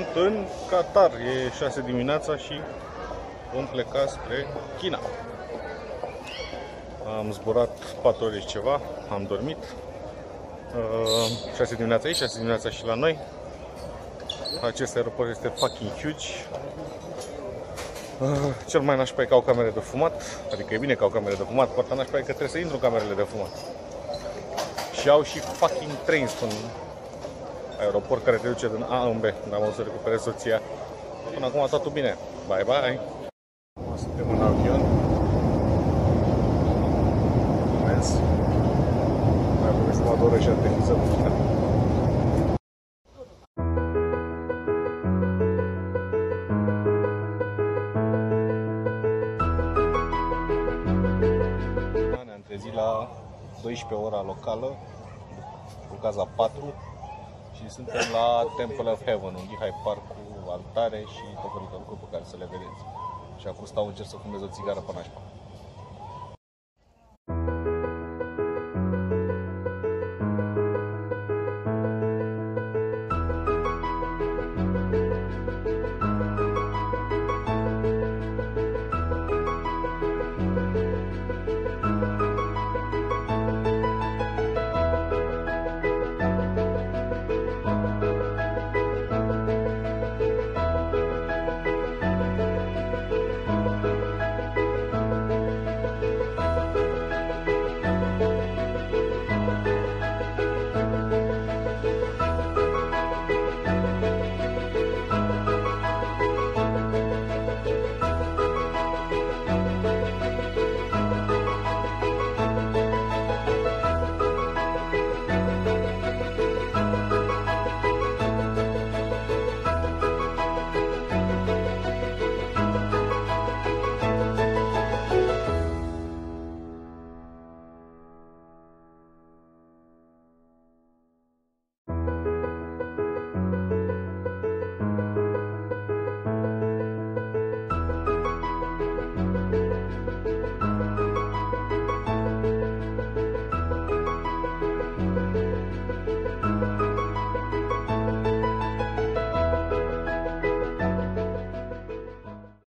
sunt în Qatar. E 6 dimineața și vom pleca spre China. Am zburat 4 ore și ceva, am dormit. 6 dimineața aici, 6 dimineața și la noi. Acest aeroport este fucking huge. Cel mai nașpa e că au camere de fumat, adică e bine că au camere de fumat, partea nașpa e că trebuie să intru în camerele de fumat. Și au și fucking trains până aeroport care te duce din A în B, dar am o să recuperez soția. Până acum totul bine. Bye bye! Suntem în avion. Imens. Mai avem să mă doră și aterizăm. Ne-am trezit la 12 ora locală, cu caza 4 și suntem la Temple of Heaven, un Lehigh Park cu altare și tot felul de lucruri pe care să le vedeți. Și acum stau încerc să fumez o țigară pe nașpa.